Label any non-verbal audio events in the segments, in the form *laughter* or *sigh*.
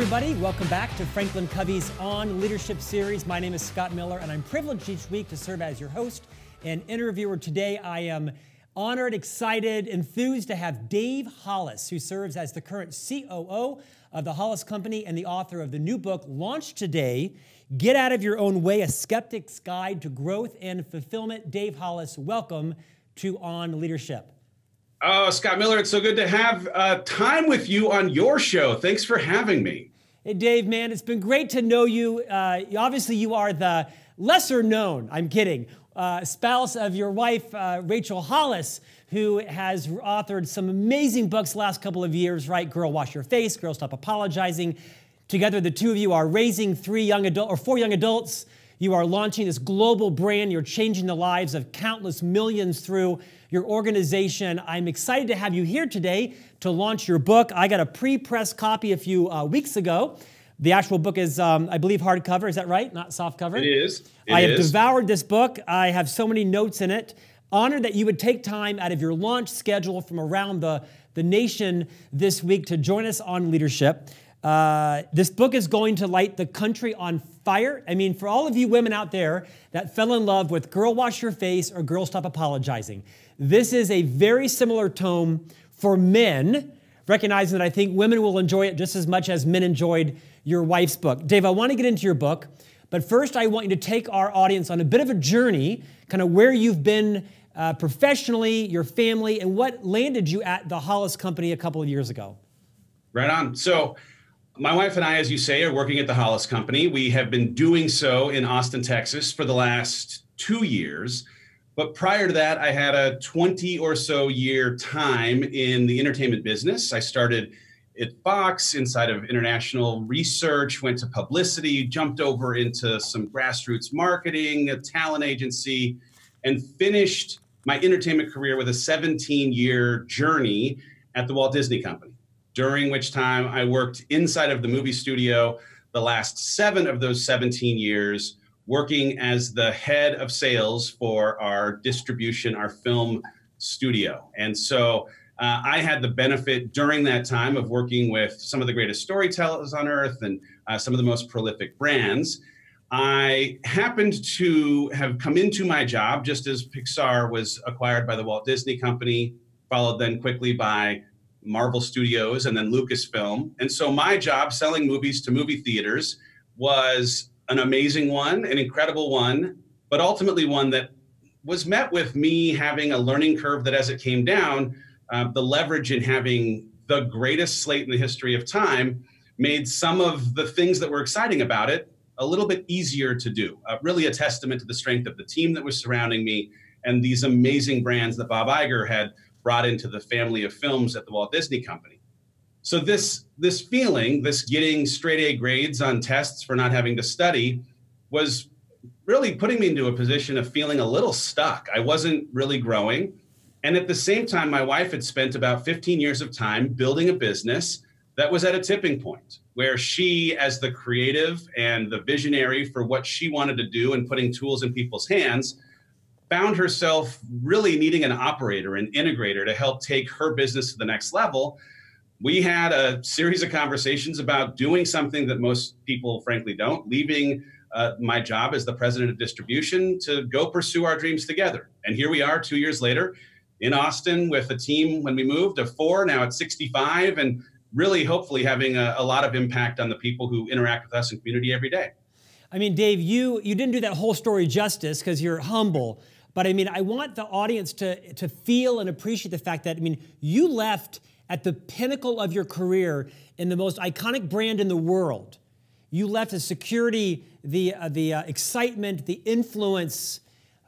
everybody. Welcome back to Franklin Covey's On Leadership series. My name is Scott Miller, and I'm privileged each week to serve as your host and interviewer. Today, I am honored, excited, enthused to have Dave Hollis, who serves as the current COO of the Hollis Company and the author of the new book launched today Get Out of Your Own Way A Skeptic's Guide to Growth and Fulfillment. Dave Hollis, welcome to On Leadership. Oh, Scott Miller, it's so good to have uh, time with you on your show. Thanks for having me. Hey, Dave, man, it's been great to know you. Uh, obviously, you are the lesser known, I'm kidding, uh, spouse of your wife, uh, Rachel Hollis, who has authored some amazing books last couple of years, right? Girl, Wash Your Face, Girl, Stop Apologizing. Together, the two of you are raising three young adult or four young adults. You are launching this global brand. You're changing the lives of countless millions through your organization. I'm excited to have you here today to launch your book. I got a pre press copy a few uh, weeks ago. The actual book is, um, I believe, hardcover. Is that right? Not soft cover? It is. It I is. have devoured this book. I have so many notes in it. Honored that you would take time out of your launch schedule from around the, the nation this week to join us on leadership. Uh, this book is going to light the country on fire. I mean, for all of you women out there that fell in love with Girl Wash Your Face or Girl Stop Apologizing, this is a very similar tome for men, recognizing that I think women will enjoy it just as much as men enjoyed your wife's book. Dave, I want to get into your book, but first I want you to take our audience on a bit of a journey, kind of where you've been uh, professionally, your family, and what landed you at the Hollis Company a couple of years ago. Right on. So, my wife and I, as you say, are working at the Hollis Company. We have been doing so in Austin, Texas for the last two years. But prior to that, I had a 20 or so year time in the entertainment business. I started at Fox inside of international research, went to publicity, jumped over into some grassroots marketing, a talent agency, and finished my entertainment career with a 17 year journey at the Walt Disney Company, during which time I worked inside of the movie studio the last seven of those 17 years working as the head of sales for our distribution, our film studio. And so uh, I had the benefit during that time of working with some of the greatest storytellers on earth and uh, some of the most prolific brands. I happened to have come into my job just as Pixar was acquired by the Walt Disney Company, followed then quickly by Marvel Studios and then Lucasfilm. And so my job selling movies to movie theaters was an amazing one, an incredible one, but ultimately one that was met with me having a learning curve that as it came down, uh, the leverage in having the greatest slate in the history of time made some of the things that were exciting about it a little bit easier to do. Uh, really a testament to the strength of the team that was surrounding me and these amazing brands that Bob Iger had brought into the family of films at the Walt Disney Company. So this this feeling, this getting straight A grades on tests for not having to study, was really putting me into a position of feeling a little stuck. I wasn't really growing. And at the same time, my wife had spent about 15 years of time building a business that was at a tipping point where she, as the creative and the visionary for what she wanted to do and putting tools in people's hands, found herself really needing an operator, an integrator to help take her business to the next level we had a series of conversations about doing something that most people, frankly, don't, leaving uh, my job as the president of distribution to go pursue our dreams together. And here we are two years later in Austin with a team when we moved of four, now at 65, and really hopefully having a, a lot of impact on the people who interact with us in community every day. I mean, Dave, you, you didn't do that whole story justice because you're humble. But I mean, I want the audience to, to feel and appreciate the fact that, I mean, you left at the pinnacle of your career in the most iconic brand in the world. You left the security, the, uh, the uh, excitement, the influence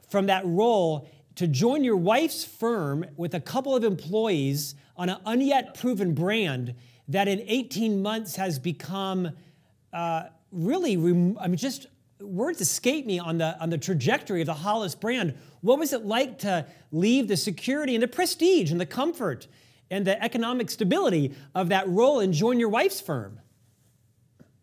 from that role to join your wife's firm with a couple of employees on an unyet proven brand that in 18 months has become uh, really, I mean, just words escape me on the on the trajectory of the Hollis brand. What was it like to leave the security and the prestige and the comfort and the economic stability of that role and join your wife's firm?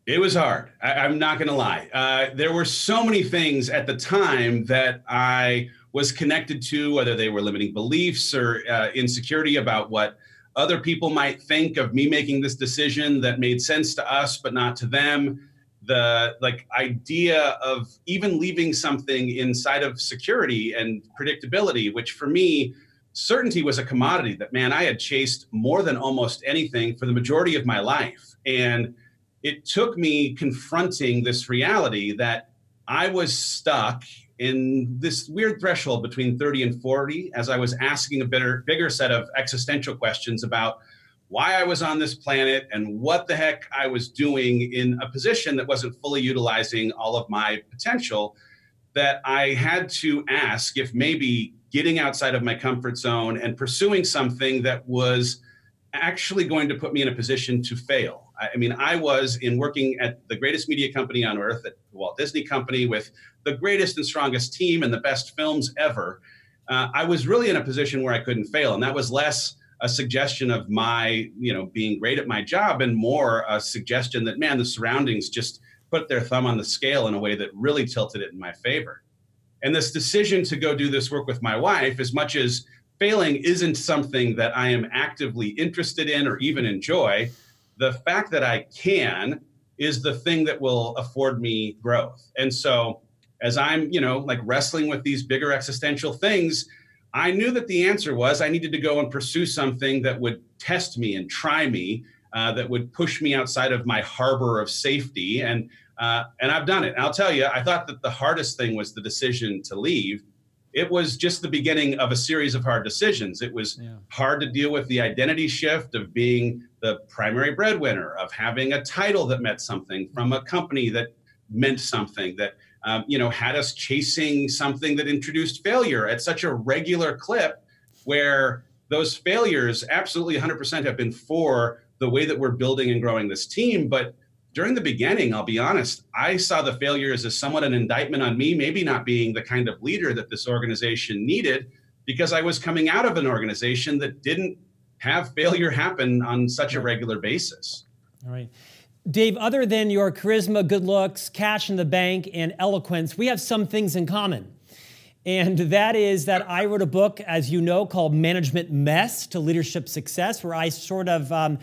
It was hard. I, am not going to lie. Uh, there were so many things at the time that I was connected to, whether they were limiting beliefs or uh, insecurity about what other people might think of me making this decision that made sense to us but not to them the like idea of even leaving something inside of security and predictability which for me certainty was a commodity that man i had chased more than almost anything for the majority of my life. And it took me confronting this reality that i was stuck in this weird threshold between 30 and 40 as i was asking a bigger bigger set of existential questions about why I was on this planet and what the heck I was doing in a position that wasn't fully utilizing all of my potential, that I had to ask if maybe getting outside of my comfort zone and pursuing something that was actually going to put me in a position to fail. I mean, I was in working at the greatest media company on earth, at the Walt Disney Company, with the greatest and strongest team and the best films ever. Uh, I was really in a position where I couldn't fail. And that was less a suggestion of my, you know, being great at my job and more a suggestion that, man, the surroundings just put their thumb on the scale in a way that really tilted it in my favor. And this decision to go do this work with my wife, as much as failing isn't something that I am actively interested in or even enjoy, the fact that I can is the thing that will afford me growth. And so, as I'm, you know, like wrestling with these bigger existential things, I knew that the answer was I needed to go and pursue something that would test me and try me, uh, that would push me outside of my harbor of safety. And uh, and I've done it. And I'll tell you, I thought that the hardest thing was the decision to leave. It was just the beginning of a series of hard decisions. It was yeah. hard to deal with the identity shift of being the primary breadwinner, of having a title that meant something from a company that meant something, that um, you know, had us chasing something that introduced failure at such a regular clip where those failures absolutely 100% have been for the way that we're building and growing this team. But during the beginning, I'll be honest, I saw the failures as somewhat an indictment on me, maybe not being the kind of leader that this organization needed, because I was coming out of an organization that didn't have failure happen on such a regular basis. All right. Dave, other than your charisma, good looks, cash in the bank, and eloquence, we have some things in common. And that is that I wrote a book, as you know, called Management Mess to Leadership Success, where I sort of um,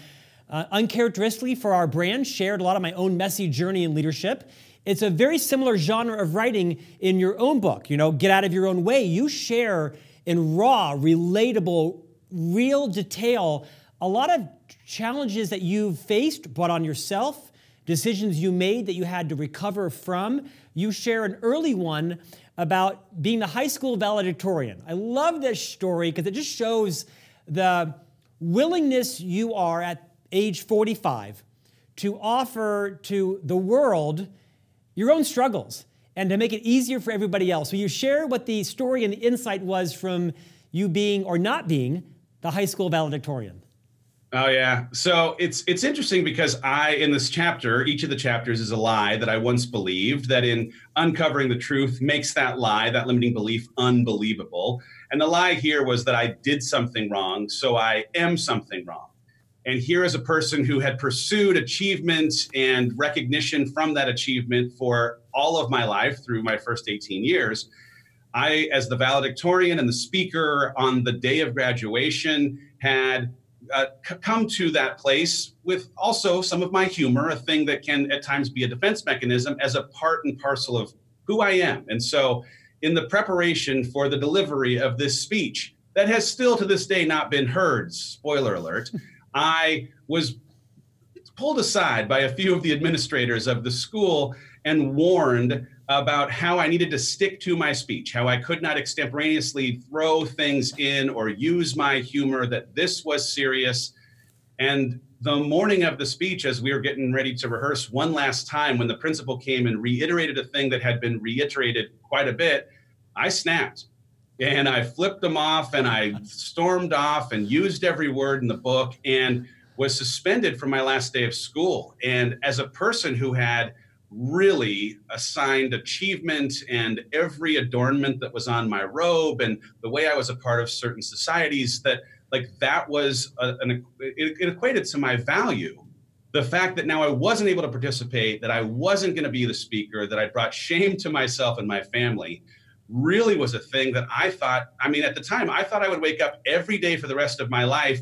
uh, uncharacteristically for our brand shared a lot of my own messy journey in leadership. It's a very similar genre of writing in your own book. You know, Get Out of Your Own Way. You share in raw, relatable, real detail a lot of challenges that you've faced, brought on yourself, decisions you made that you had to recover from. You share an early one about being the high school valedictorian. I love this story because it just shows the willingness you are at age 45 to offer to the world your own struggles and to make it easier for everybody else. So you share what the story and the insight was from you being or not being the high school valedictorian. Oh yeah. So it's it's interesting because I in this chapter, each of the chapters is a lie that I once believed that in uncovering the truth makes that lie, that limiting belief unbelievable. And the lie here was that I did something wrong, so I am something wrong. And here is a person who had pursued achievement and recognition from that achievement for all of my life through my first 18 years. I, as the valedictorian and the speaker on the day of graduation, had uh, c- come to that place with also some of my humor, a thing that can at times be a defense mechanism as a part and parcel of who I am. And so, in the preparation for the delivery of this speech, that has still to this day not been heard, spoiler alert, I was pulled aside by a few of the administrators of the school and warned about how I needed to stick to my speech, how I could not extemporaneously throw things in or use my humor, that this was serious. And the morning of the speech, as we were getting ready to rehearse one last time, when the principal came and reiterated a thing that had been reiterated quite a bit, I snapped and I flipped them off and I stormed off and used every word in the book and was suspended from my last day of school. And as a person who had really assigned achievement and every adornment that was on my robe and the way I was a part of certain societies that like that was a, an it, it equated to my value the fact that now I wasn't able to participate that I wasn't going to be the speaker that I brought shame to myself and my family really was a thing that I thought I mean at the time I thought I would wake up every day for the rest of my life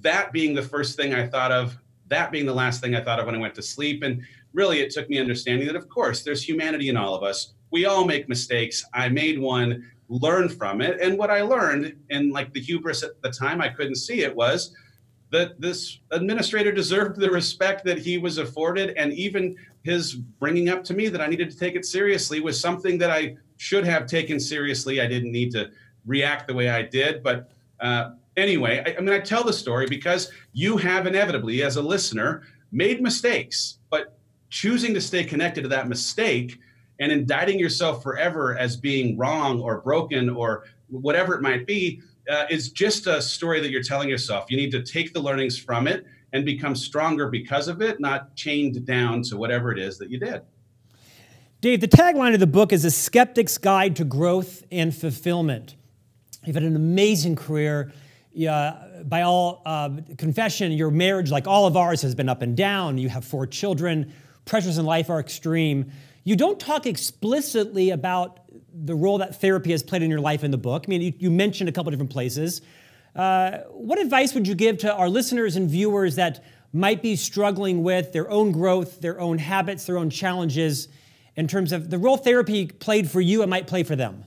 that being the first thing I thought of, that being the last thing I thought of when I went to sleep. And really, it took me understanding that, of course, there's humanity in all of us. We all make mistakes. I made one, learn from it. And what I learned, and like the hubris at the time, I couldn't see it, was that this administrator deserved the respect that he was afforded. And even his bringing up to me that I needed to take it seriously was something that I should have taken seriously. I didn't need to react the way I did. But uh, anyway, I, I mean, I tell the story because you have inevitably, as a listener, made mistakes, but choosing to stay connected to that mistake and indicting yourself forever as being wrong or broken or whatever it might be uh, is just a story that you're telling yourself. You need to take the learnings from it and become stronger because of it, not chained down to whatever it is that you did. Dave, the tagline of the book is A Skeptic's Guide to Growth and Fulfillment. You've had an amazing career. Yeah, by all uh, confession, your marriage, like all of ours, has been up and down. You have four children. Pressures in life are extreme. You don't talk explicitly about the role that therapy has played in your life in the book. I mean, you, you mentioned a couple different places. Uh, what advice would you give to our listeners and viewers that might be struggling with their own growth, their own habits, their own challenges, in terms of the role therapy played for you and might play for them?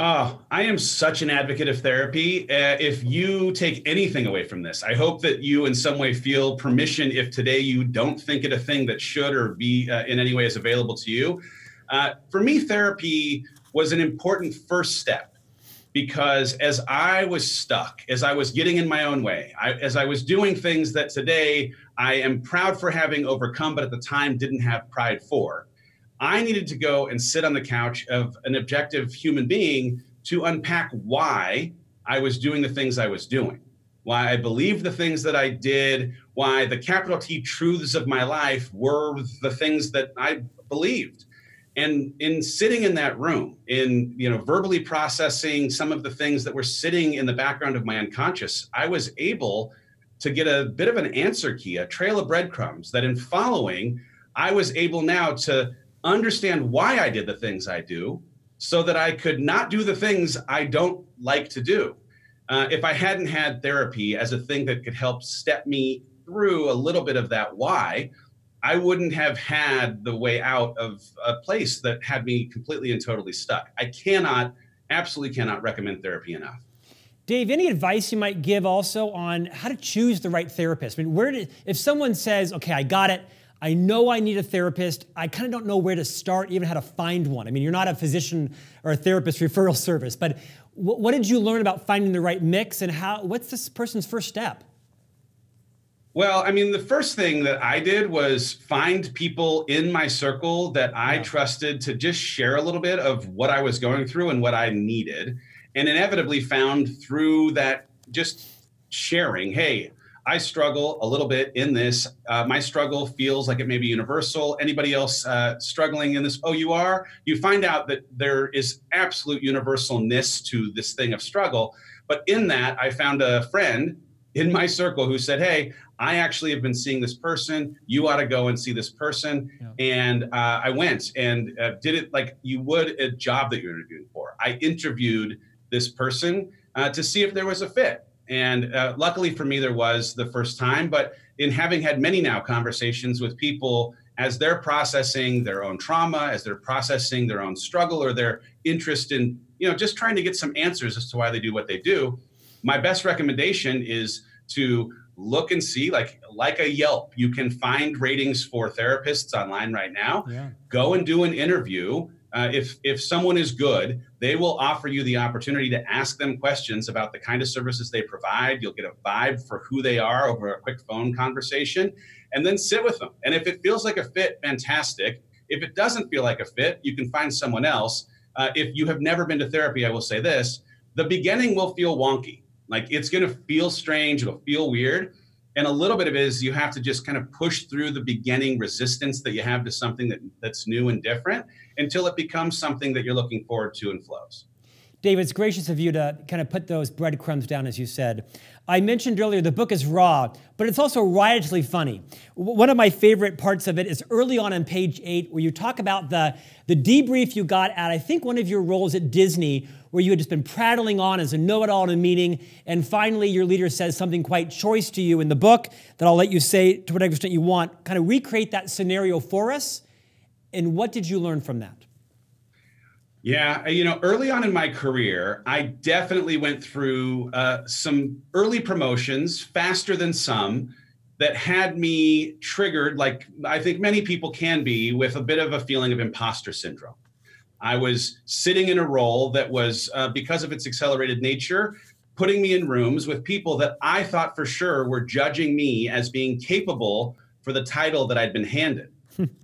Oh, I am such an advocate of therapy. Uh, if you take anything away from this, I hope that you in some way feel permission if today you don't think it a thing that should or be uh, in any way is available to you. Uh, for me, therapy was an important first step because as I was stuck, as I was getting in my own way, I, as I was doing things that today I am proud for having overcome, but at the time didn't have pride for. I needed to go and sit on the couch of an objective human being to unpack why I was doing the things I was doing, why I believed the things that I did, why the capital T truths of my life were the things that I believed. And in sitting in that room, in you know verbally processing some of the things that were sitting in the background of my unconscious, I was able to get a bit of an answer key, a trail of breadcrumbs that in following, I was able now to understand why I did the things I do so that I could not do the things I don't like to do. Uh, if I hadn't had therapy as a thing that could help step me through a little bit of that why, I wouldn't have had the way out of a place that had me completely and totally stuck. I cannot, absolutely cannot recommend therapy enough. Dave, any advice you might give also on how to choose the right therapist? I mean, where did, if someone says, okay, I got it, I know I need a therapist. I kind of don't know where to start, even how to find one. I mean, you're not a physician or a therapist referral *laughs* service, but what did you learn about finding the right mix and how? What's this person's first step? Well, I mean, the first thing that I did was find people in my circle that I yeah. trusted to just share a little bit of what I was going through and what I needed. And inevitably found through that just sharing, hey, I struggle a little bit in this. Uh, my struggle feels like it may be universal. Anybody else uh, struggling in this? Oh, you are? You find out that there is absolute universalness to this thing of struggle. But in that, I found a friend in my circle who said, Hey, I actually have been seeing this person. You ought to go and see this person. Yeah. And uh, I went and uh, did it like you would a job that you're interviewing for. I interviewed this person uh, to see if there was a fit and uh, luckily for me, there was the first time. But in having had many now conversations with people as they're processing their own trauma, as they're processing their own struggle or their interest in, you know, just trying to get some answers as to why they do what they do, my best recommendation is to look and see like like a yelp you can find ratings for therapists online right now yeah. go and do an interview uh, if if someone is good, they will offer you the opportunity to ask them questions about the kind of services they provide. You'll get a vibe for who they are over a quick phone conversation, and then sit with them. And if it feels like a fit, fantastic. If it doesn't feel like a fit, you can find someone else. Uh, if you have never been to therapy, I will say this: the beginning will feel wonky. Like it's going to feel strange. It'll feel weird. And a little bit of it is you have to just kind of push through the beginning resistance that you have to something that, that's new and different until it becomes something that you're looking forward to and flows. David, it's gracious of you to kind of put those breadcrumbs down, as you said. I mentioned earlier the book is raw, but it's also riotously funny. One of my favorite parts of it is early on on page eight, where you talk about the, the debrief you got at, I think, one of your roles at Disney, where you had just been prattling on as a know it all in a meeting. And finally, your leader says something quite choice to you in the book that I'll let you say to whatever extent you want. Kind of recreate that scenario for us. And what did you learn from that? Yeah, you know, early on in my career, I definitely went through uh, some early promotions faster than some that had me triggered, like I think many people can be, with a bit of a feeling of imposter syndrome. I was sitting in a role that was, uh, because of its accelerated nature, putting me in rooms with people that I thought for sure were judging me as being capable for the title that I'd been handed.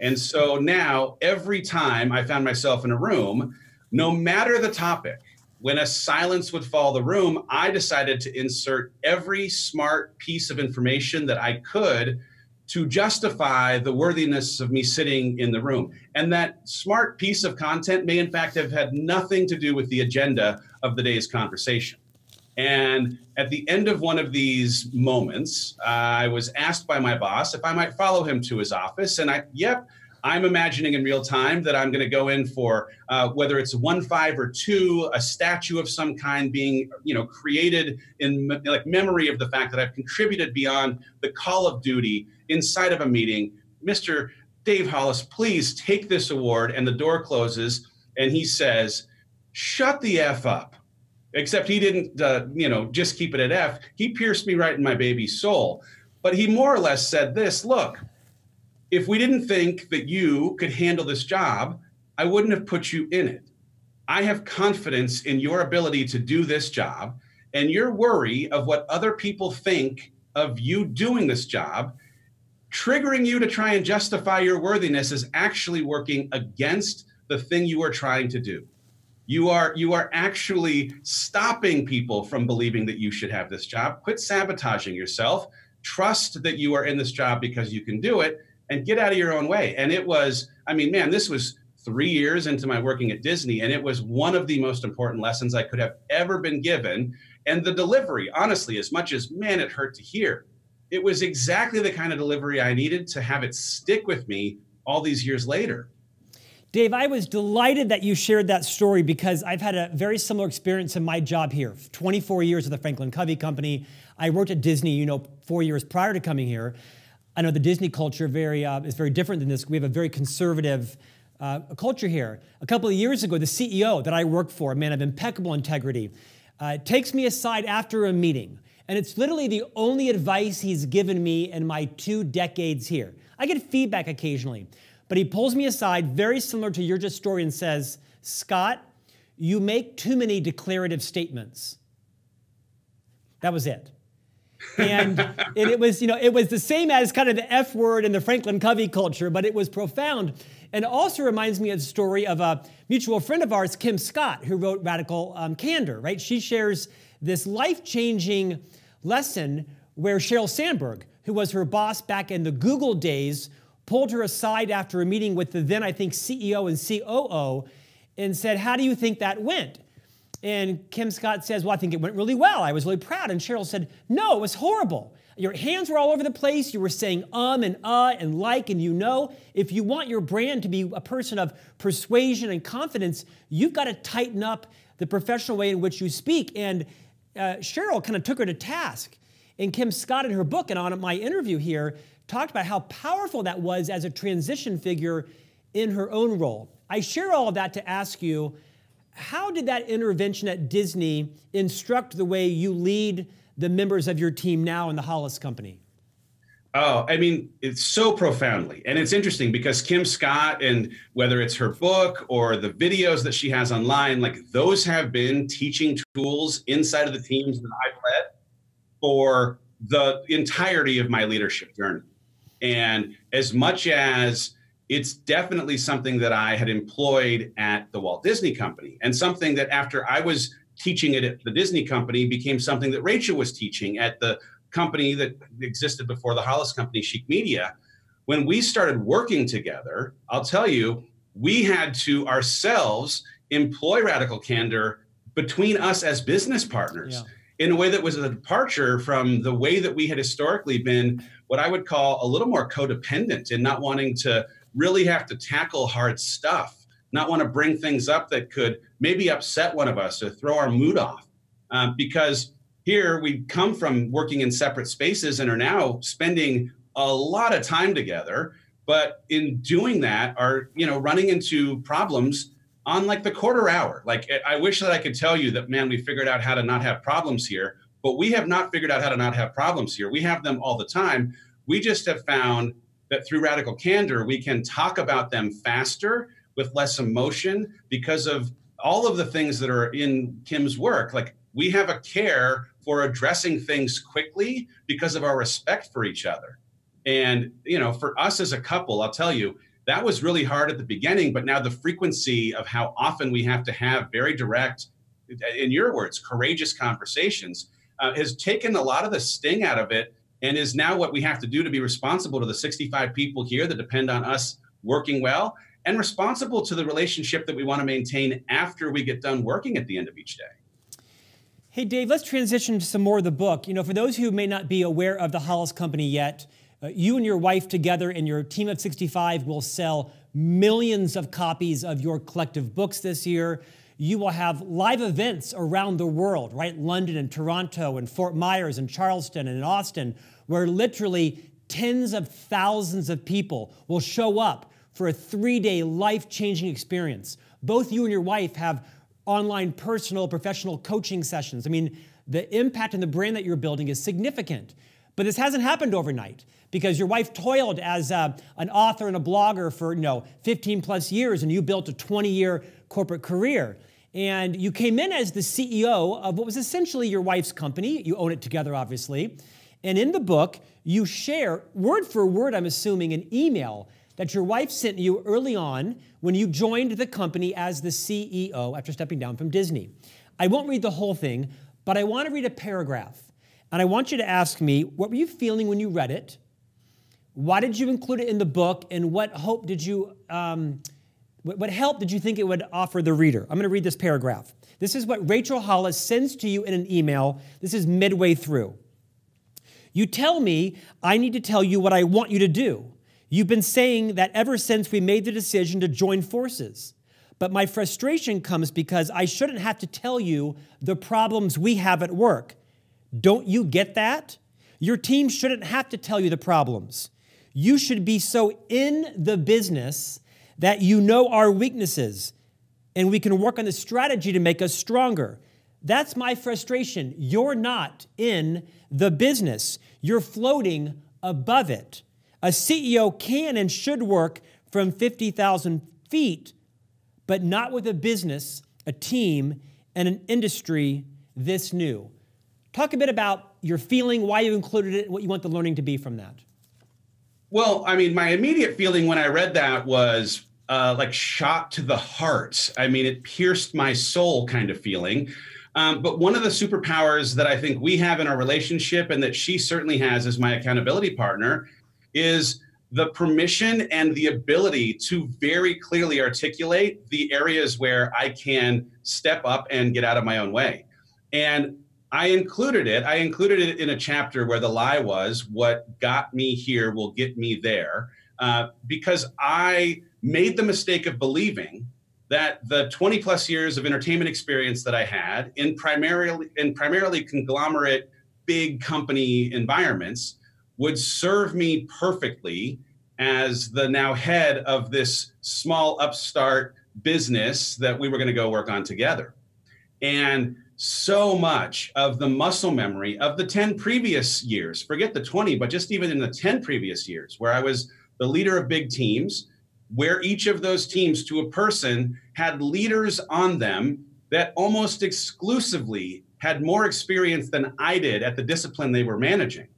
And so now, every time I found myself in a room, no matter the topic, when a silence would fall the room, I decided to insert every smart piece of information that I could to justify the worthiness of me sitting in the room. And that smart piece of content may, in fact, have had nothing to do with the agenda of the day's conversation. And at the end of one of these moments, uh, I was asked by my boss if I might follow him to his office. And I, yep, I'm imagining in real time that I'm going to go in for uh, whether it's one five or two, a statue of some kind being, you know, created in like memory of the fact that I've contributed beyond the call of duty inside of a meeting. Mr. Dave Hollis, please take this award. And the door closes, and he says, "Shut the f up." Except he didn't, uh, you know, just keep it at f. He pierced me right in my baby's soul. But he more or less said this: Look if we didn't think that you could handle this job, I wouldn't have put you in it. I have confidence in your ability to do this job, and your worry of what other people think of you doing this job, triggering you to try and justify your worthiness, is actually working against the thing you are trying to do. You are you are actually stopping people from believing that you should have this job. Quit sabotaging yourself. Trust that you are in this job because you can do it and get out of your own way. And it was, I mean, man, this was three years into my working at Disney, and it was one of the most important lessons I could have ever been given. And the delivery, honestly, as much as man, it hurt to hear, it was exactly the kind of delivery I needed to have it stick with me all these years later. Dave, I was delighted that you shared that story because I've had a very similar experience in my job here. 24 years with the Franklin Covey Company. I worked at Disney, you know, four years prior to coming here. I know the Disney culture very, uh, is very different than this. We have a very conservative uh, culture here. A couple of years ago, the CEO that I worked for, a man of impeccable integrity, uh, takes me aside after a meeting. And it's literally the only advice he's given me in my two decades here. I get feedback occasionally, but he pulls me aside, very similar to your just story, and says, Scott, you make too many declarative statements. That was it and, *laughs* and it was you know it was the same as kind of the F word in the Franklin Covey culture, but it was profound. And also reminds me of the story of a mutual friend of ours, Kim Scott, who wrote Radical um, Candor. Right? She shares this life-changing lesson where Sheryl Sandberg, who was her boss back in the Google days, pulled her aside after a meeting with the then I think CEO and COO, and said, "How do you think that went?" And Kim Scott says, Well, I think it went really well. I was really proud. And Sheryl said, No, it was horrible. Your hands were all over the place. You were saying um and uh and like and you know. If you want your brand to be a person of persuasion and confidence, you've got to tighten up the professional way in which you speak. And uh, Sheryl kind of took her to task. And Kim Scott, in her book and on my interview here, talked about how powerful that was as a transition figure in her own role. I share all of that to ask you how did that intervention at Disney instruct the way you lead the members of your team now in the Hollis Company? Oh, I mean, it's so profoundly. And it's interesting because Kim Scott, and whether it's her book or the videos that she has online, like those have been teaching tools inside of the teams that I've led for the entirety of my leadership journey. And as much as it's definitely something that I had employed at the Walt Disney Company and something that after I was teaching it at the Disney Company became something that Rachel was teaching at the company that existed before the Hollis Company, Chic Media. When we started working together, I'll tell you, we had to ourselves employ radical candor between us as business partners. Yeah in a way that was a departure from the way that we had historically been what I would call a little more codependent in not wanting to really have to tackle hard stuff, not want to bring things up that could maybe upset one of us or throw our mood off. Um, because here we come from working in separate spaces and are now spending a lot of time together but in doing that are you know running into problems on like the quarter hour. Like I wish that I could tell you that, man, we figured out how to not have problems here, but we have not figured out how to not have problems here. We have them all the time. We just have found that through radical candor, we can talk about them faster with less emotion because of all of the things that are in Kim's work. Like we have a care for addressing things quickly because of our respect for each other. And, you know, for us as a couple, I'll tell you, that was really hard at the beginning, but now the frequency of how often we have to have very direct, in your words, courageous conversations uh, has taken a lot of the sting out of it and is now what we have to do to be responsible to the 65 people here that depend on us working well and responsible to the relationship that we want to maintain after we get done working at the end of each day. Hey, Dave, let's transition to some more of the book. You know, for those who may not be aware of the Hollis Company yet, Uh, you and your wife together and your team of 65 will sell millions of copies of your collective books this year. You will have live events around the world, right? London and Toronto and Fort Myers and Charleston and Austin, where literally tens of thousands of people will show up for a three day life changing experience. Both you and your wife have online personal professional coaching sessions. I mean, the impact and the brand that you're building is significant. But this hasn't happened overnight because your wife toiled as a, uh, an author and a blogger for you know 15 plus years and you built a 20 year corporate career. And you came in as the CEO of what was essentially your wife's company. You own it together, obviously. And in the book, you share, word for word, I'm assuming, an email that your wife sent you early on when you joined the company as the CEO after stepping down from Disney. I won't read the whole thing, but I want to read a paragraph and I want you to ask me what were you feeling when you read it? Why did you include it in the book? And what hope did you, um, what, what help did you think it would offer the reader? I'm going to read this paragraph. This is what Rachel Hollis sends to you in an email. This is midway through. You tell me I need to tell you what I want you to do. You've been saying that ever since we made the decision to join forces. But my frustration comes because I shouldn't have to tell you the problems we have at work. Don't you get that? Your team shouldn't have to tell you the problems. You should be so in the business that you know our weaknesses and we can work on the strategy to make us stronger. That's my frustration. You're not in the business, you're floating above it. A CEO can and should work from 50,000 feet, but not with a business, a team, and an industry this new. Talk a bit about your feeling, why you included it, what you want the learning to be from that. Well, I mean, my immediate feeling when I read that was uh, like shot to the heart. I mean, it pierced my soul kind of feeling. Um, but one of the superpowers that I think we have in our relationship and that she certainly has as my accountability partner is the permission and the ability to very clearly articulate the areas where I can step up and get out of my own way. And I included it. I included it in a chapter where the lie was what got me here will get me there, uh, because I made the mistake of believing that the 20 plus years of entertainment experience that I had in primarily in primarily conglomerate big company environments would serve me perfectly as the now head of this small upstart business that we were going to go work on together. And so much of the muscle memory of the 10 previous years, forget the 20, but just even in the 10 previous years, where I was the leader of big teams, where each of those teams to a person had leaders on them that almost exclusively had more experience than I did at the discipline they were managing,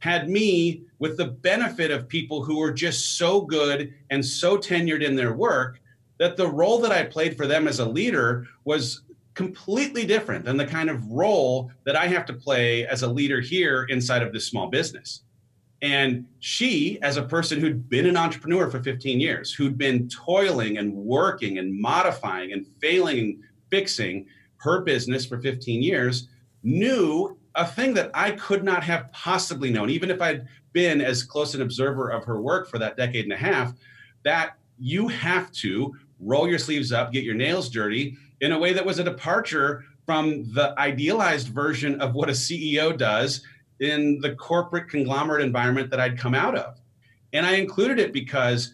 had me with the benefit of people who were just so good and so tenured in their work that the role that I played for them as a leader was completely different than the kind of role that I have to play as a leader here inside of this small business. And she, as a person who'd been an entrepreneur for 15 years, who'd been toiling and working and modifying and failing and fixing, her business for 15 years, knew a thing that I could not have possibly known, even if I'd been as close an observer of her work for that decade and a half, that you have to roll your sleeves up, get your nails dirty in a way that was a departure from the idealized version of what a CEO does in the corporate conglomerate environment that I'd come out of. And I included it because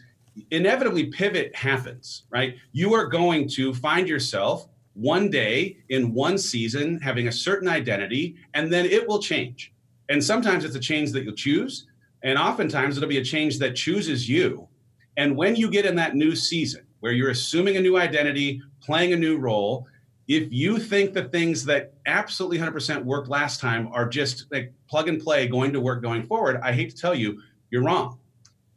inevitably pivot happens, right? You are going to find yourself one day in one season having a certain identity, and then it will change. And sometimes it's a change that you'll choose, and oftentimes it'll be a change that chooses you. And when you get in that new season where you're assuming a new identity, playing a new role, if you think the things that absolutely 100% worked last time are just like plug and play going to work going forward, I hate to tell you, you're wrong.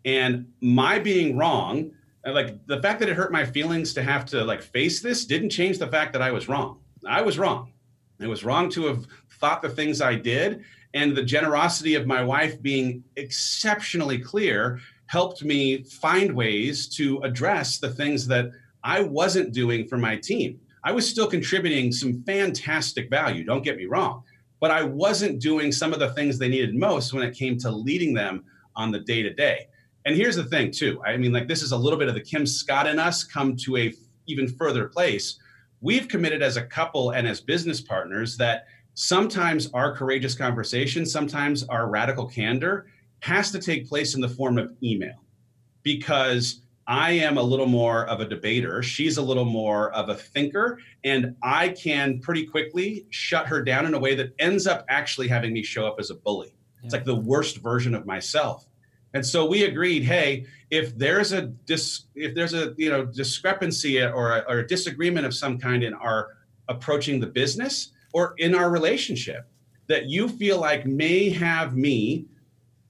And my being wrong like the fact that it hurt my feelings to have to like face this didn't change the fact that I was wrong. I was wrong. It was wrong to have thought the things I did. And the generosity of my wife being exceptionally clear helped me find ways to address the things that I wasn't doing for my team. I was still contributing some fantastic value, don't get me wrong, but I wasn't doing some of the things they needed most when it came to leading them on the day to day. And here's the thing, too. I mean, like this is a little bit of the Kim Scott in us come to a even further place. We've committed as a couple and as business partners that sometimes our courageous conversation, sometimes our radical candor has to take place in the form of email because I am a little more of a debater. She's a little more of a thinker. And I can pretty quickly shut her down in a way that ends up actually having me show up as a bully. Yeah. It's like the worst version of myself. And so we agreed, hey, if there's a dis, if there's a you know discrepancy or a, or a disagreement of some kind in our approaching the business or in our relationship that you feel like may have me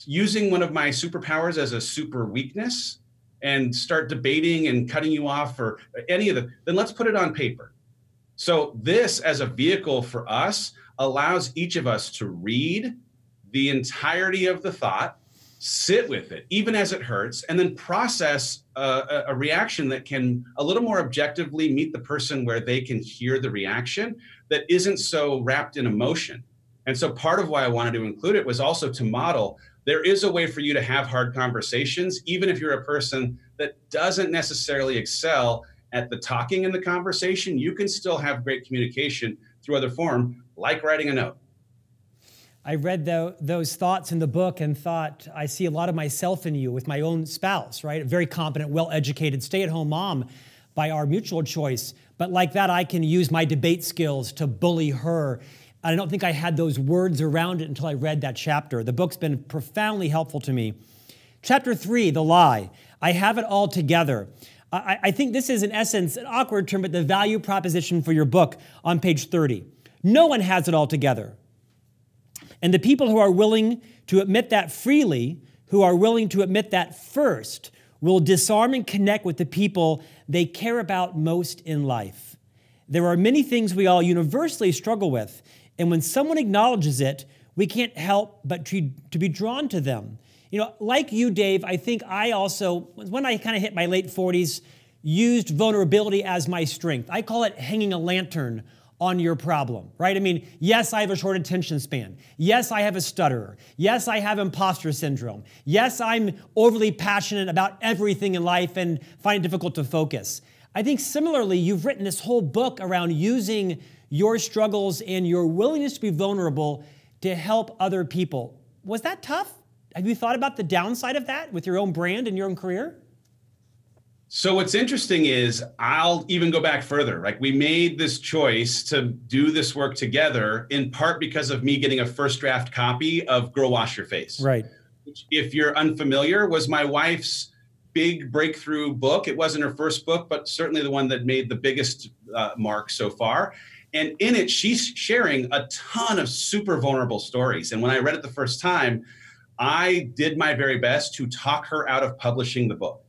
using one of my superpowers as a super weakness and start debating and cutting you off or any of the then let's put it on paper so this as a vehicle for us allows each of us to read the entirety of the thought sit with it, even as it hurts, and then process a, a, reaction that can a little more objectively meet the person where they can hear the reaction that isn't so wrapped in emotion. And so part of why I wanted to include it was also to model there is a way for you to have hard conversations, even if you're a person that doesn't necessarily excel at the talking in the conversation, you can still have great communication through other form, like writing a note. I read the, those thoughts in the book and thought, I see a lot of myself in you with my own spouse, right? A very competent, well educated, stay at home mom by our mutual choice. But like that, I can use my debate skills to bully her. I don't think I had those words around it until I read that chapter. The book's been profoundly helpful to me. Chapter three, The Lie. I have it all together. I, I think this is, in essence, an awkward term, but the value proposition for your book on page 30. No one has it all together. And the people who are willing to admit that freely, who are willing to admit that first, will disarm and connect with the people they care about most in life. There are many things we all universally struggle with, and when someone acknowledges it, we can't help but to, to be drawn to them. You know, like you, Dave, I think I also, when I kind of hit my late 40s, used vulnerability as my strength. I call it hanging a lantern on your problem, right? I mean, yes, I have a short attention span. Yes, I have a stutterer. Yes, I have imposter syndrome. Yes, I'm overly passionate about everything in life and find it difficult to focus. I think similarly, you've written this whole book around using your struggles and your willingness to be vulnerable to help other people. Was that tough? Have you thought about the downside of that with your own brand and your own career? So what's interesting is I'll even go back further. Like we made this choice to do this work together in part because of me getting a first draft copy of Girl Wash Your Face. Right. Which if you're unfamiliar was my wife's big breakthrough book. It wasn't her first book, but certainly the one that made the biggest uh, mark so far. And in it, she's sharing a ton of super vulnerable stories. And when I read it the first time, I did my very best to talk her out of publishing the book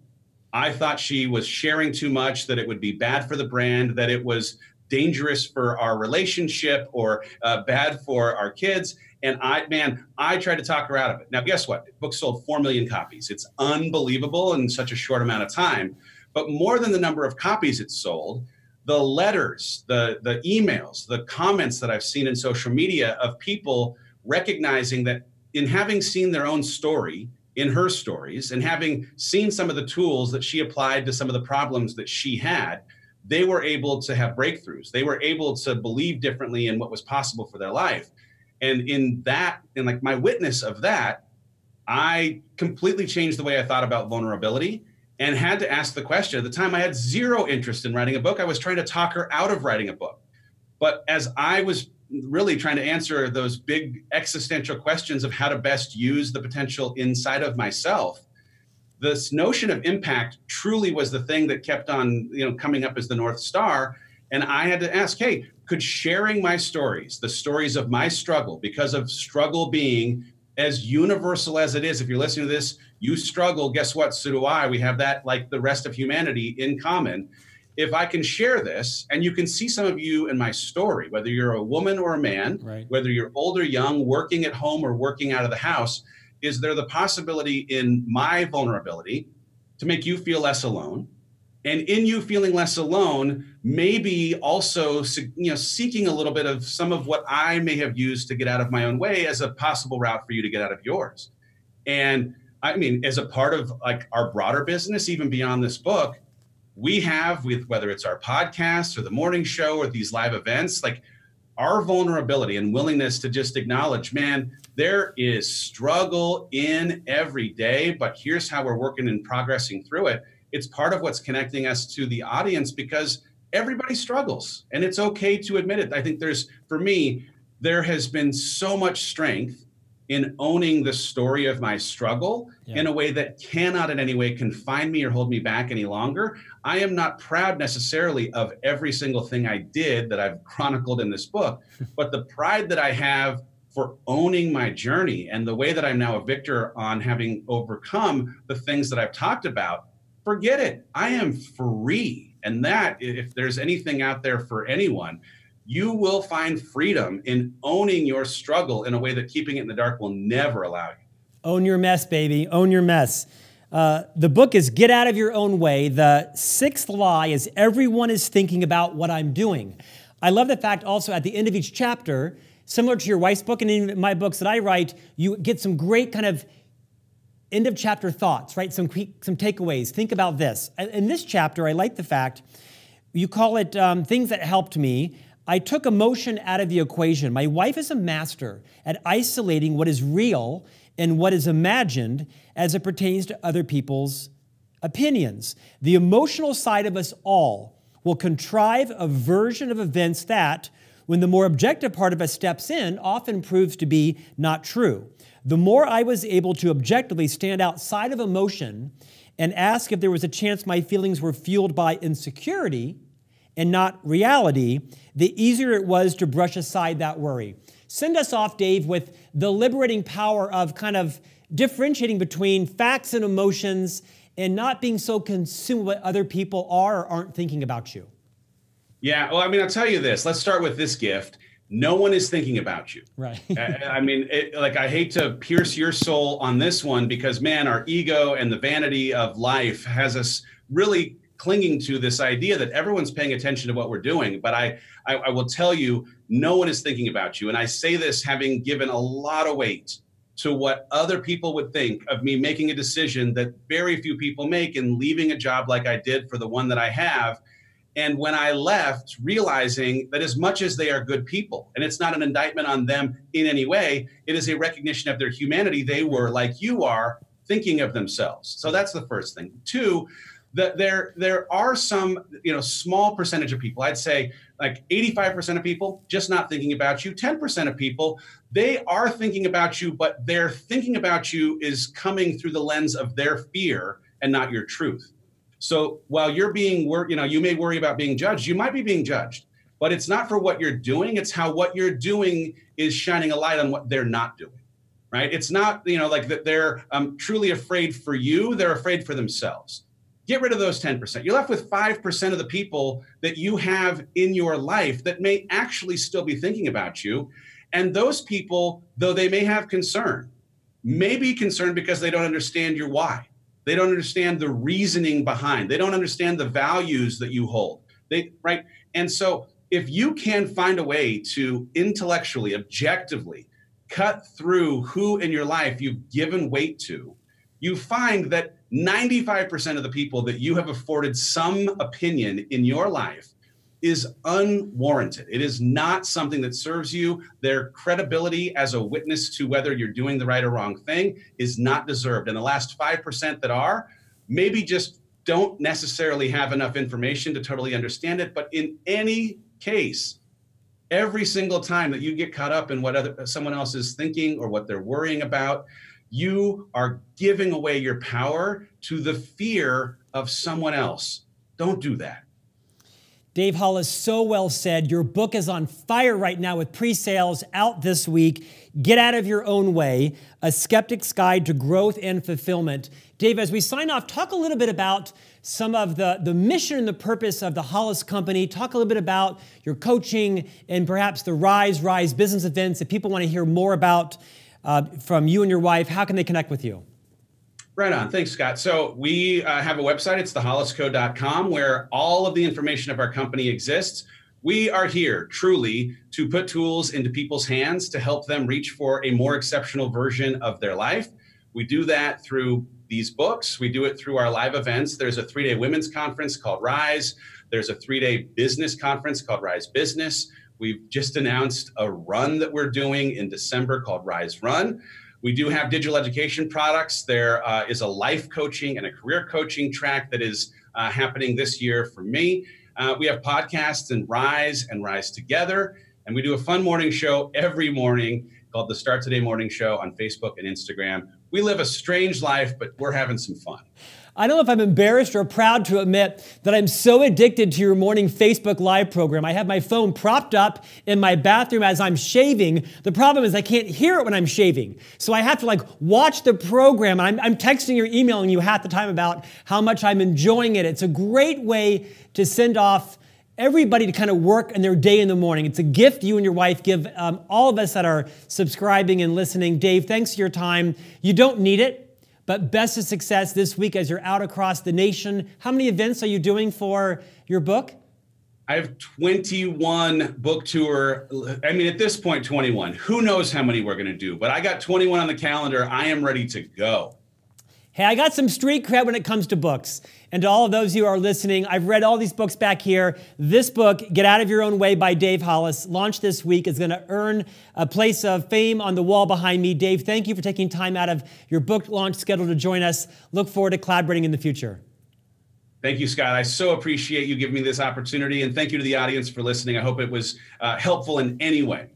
I thought she was sharing too much, that it would be bad for the brand, that it was dangerous for our relationship or uh, bad for our kids. And I, man, I tried to talk her out of it. Now, guess what? The book sold 4 million copies. It's unbelievable in such a short amount of time. But more than the number of copies it sold, the letters, the the emails, the comments that I've seen in social media of people recognizing that in having seen their own story in her stories and having seen some of the tools that she applied to some of the problems that she had, they were able to have breakthroughs. They were able to believe differently in what was possible for their life. And in that, in like my witness of that, I completely changed the way I thought about vulnerability and had to ask the question. At the time, I had zero interest in writing a book. I was trying to talk her out of writing a book. But as I was really trying to answer those big existential questions of how to best use the potential inside of myself, this notion of impact truly was the thing that kept on you know coming up as the north star and i had to ask hey could sharing my stories the stories of my struggle because of struggle being as universal as it is if you're listening to this you struggle guess what? So do i. We have that like the rest of humanity in common. If i can share this and you can see some of you in my story whether you're a woman or a man right. whether you're old or young working at home or working out of the house is there the possibility in my vulnerability to make you feel less alone? And in you feeling less alone maybe also you know seeking a little bit of some of what i may have used to get out of my own way as a possible route for you to get out of yours. And i mean as a part of like our broader business even beyond this book we have with whether it's our podcast or the morning show or these live events like our vulnerability and willingness to just acknowledge man there is struggle in every day, but here's how we're working and progressing through it. It's part of what's connecting us to the audience because everybody struggles and it's okay to admit it. I think there's, for me, there has been so much strength in owning the story of my struggle yeah. in a way that cannot in any way confine me or hold me back any longer. I am not proud necessarily of every single thing I did that I've *laughs* chronicled in this book, *laughs* but the pride that I have for owning my journey and the way that I'm now a victor on having overcome the things that I've talked about, forget it. I am free. And that, if there's anything out there for anyone, you will find freedom in owning your struggle in a way that keeping it in the dark will never allow you. Own your mess, baby. Own your mess. Uh, the book is Get Out of Your Own Way. The sixth lie is everyone is thinking about what I'm doing. I love the fact also at the end of each chapter, Similar to your wife's book and in my books that I write, you get some great kind of end of chapter thoughts, right? Some, some takeaways. Think about this. In this chapter, I like the fact you call it um, things that helped me. I took emotion out of the equation. My wife is a master at isolating what is real and what is imagined as it pertains to other people's opinions. The emotional side of us all will contrive a version of events that, when the more objective part of us steps in, often proves to be not true. The more I was able to objectively stand outside of emotion and ask if there was a chance my feelings were fueled by insecurity and not reality, the easier it was to brush aside that worry. Send us off, Dave, with the liberating power of kind of differentiating between facts and emotions and not being so consumed with what other people are or aren't thinking about you. Yeah, well, I mean, I'll tell you this. Let's start with this gift. No one is thinking about you. Right. *laughs* I, I, mean, it, like, I hate to pierce your soul on this one because, man, our ego and the vanity of life has us really clinging to this idea that everyone's paying attention to what we're doing. But I, I, I will tell you, no one is thinking about you. And I say this having given a lot of weight to what other people would think of me making a decision that very few people make and leaving a job like I did for the one that I have and when I left, realizing that as much as they are good people, and it's not an indictment on them in any way, it is a recognition of their humanity. They were, like you are, thinking of themselves. So that's the first thing. Two, that there there are some you know small percentage of people i'd say like 85% of people just not thinking about you 10% of people they are thinking about you but their thinking about you is coming through the lens of their fear and not your truth so while you're being work, you know, you may worry about being judged, you might be being judged, but it's not for what you're doing. It's how what you're doing is shining a light on what they're not doing. Right. It's not, you know, like that they're um, truly afraid for you. They're afraid for themselves. Get rid of those 10%. You're left with 5% of the people that you have in your life that may actually still be thinking about you. And those people, though they may have concern, may be concerned because they don't understand your why they don't understand the reasoning behind. They don't understand the values that you hold. They right. And so if you can find a way to intellectually, objectively cut through who in your life you've given weight to, you find that 95% of the people that you have afforded some opinion in your life is unwarranted. It is not something that serves you. Their credibility as a witness to whether you're doing the right or wrong thing is not deserved. And the last 5% that are, maybe just don't necessarily have enough information to totally understand it. But in any case, every single time that you get caught up in what other, someone else is thinking or what they're worrying about, you are giving away your power to the fear of someone else. Don't do that. Dave Hollis, so well said. Your book is on fire right now with pre sales out this week. Get out of your own way A Skeptic's Guide to Growth and Fulfillment. Dave, as we sign off, talk a little bit about some of the, the mission and the purpose of the Hollis Company. Talk a little bit about your coaching and perhaps the Rise, Rise business events. that people want to hear more about uh, from you and your wife, how can they connect with you? Right on. Thanks, Scott. So we uh, have a website. It's thehollisco.com where all of the information of our company exists. We are here truly to put tools into people's hands to help them reach for a more exceptional version of their life. We do that through these books. We do it through our live events. There's a three day women's conference called Rise. There's a three day business conference called Rise Business. We've just announced a run that we're doing in December called Rise Run. We do have digital education products. There uh, is a life coaching and a career coaching track that is uh, happening this year for me. Uh, we have podcasts and Rise and Rise Together. And we do a fun morning show every morning called the Start Today Morning Show on Facebook and Instagram. We live a strange life, but we're having some fun. I don't know if I'm embarrassed or proud to admit that I'm so addicted to your morning Facebook Live program. I have my phone propped up in my bathroom as I'm shaving. The problem is I can't hear it when I'm shaving. So I have to like watch the program. I'm, I'm texting or emailing you half the time about how much I'm enjoying it. It's a great way to send off everybody to kind of work in their day in the morning. It's a gift you and your wife give um, all of us that are subscribing and listening. Dave, thanks for your time. You don't need it. But best of success this week as you're out across the nation. How many events are you doing for your book? I have 21 book tour. I mean, at this point, 21. Who knows how many we're going to do? But I got 21 on the calendar. I am ready to go. Hey, I got some street cred when it comes to books. And to all of those who are listening, I've read all these books back here. This book, Get Out of Your Own Way by Dave Hollis, launched this week, is going to earn a place of fame on the wall behind me. Dave, thank you for taking time out of your book launch schedule to join us. Look forward to collaborating in the future. Thank you, Scott. I so appreciate you giving me this opportunity. And thank you to the audience for listening. I hope it was uh, helpful in any way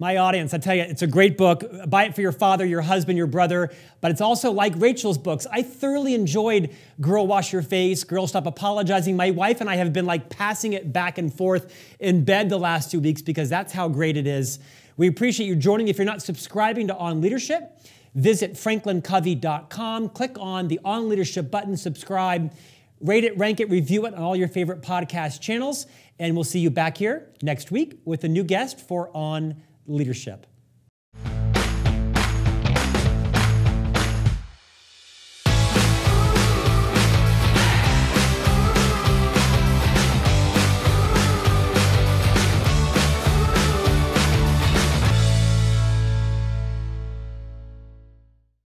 my audience, I tell you, it's a great book. Buy it for your father, your husband, your brother. But it's also like Rachel's books. I thoroughly enjoyed Girl Wash Your Face, Girl Stop Apologizing. My wife and I have been like passing it back and forth in bed the last two weeks because that's how great it is. We appreciate you joining. If you're not subscribing to On Leadership, visit franklincovey.com, click on the On Leadership button, subscribe, rate it, rank it, review it on all your favorite podcast channels. And we'll see you back here next week with a new guest for On leadership.